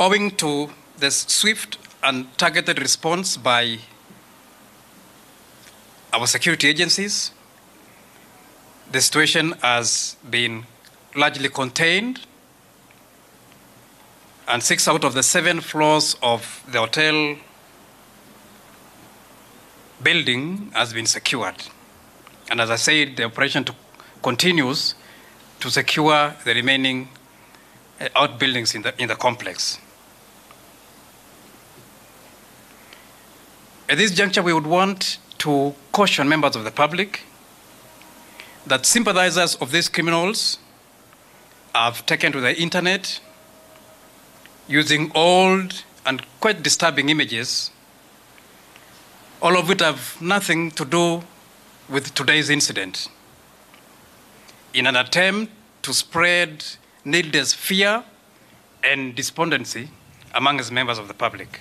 Owing to the swift and targeted response by our security agencies, the situation has been largely contained, and six out of the seven floors of the hotel building has been secured. And as I said, the operation to, continues to secure the remaining uh, outbuildings in the, in the complex. At this juncture, we would want to caution members of the public that sympathizers of these criminals have taken to the internet using old and quite disturbing images, all of which have nothing to do with today's incident, in an attempt to spread needless fear and despondency among its members of the public.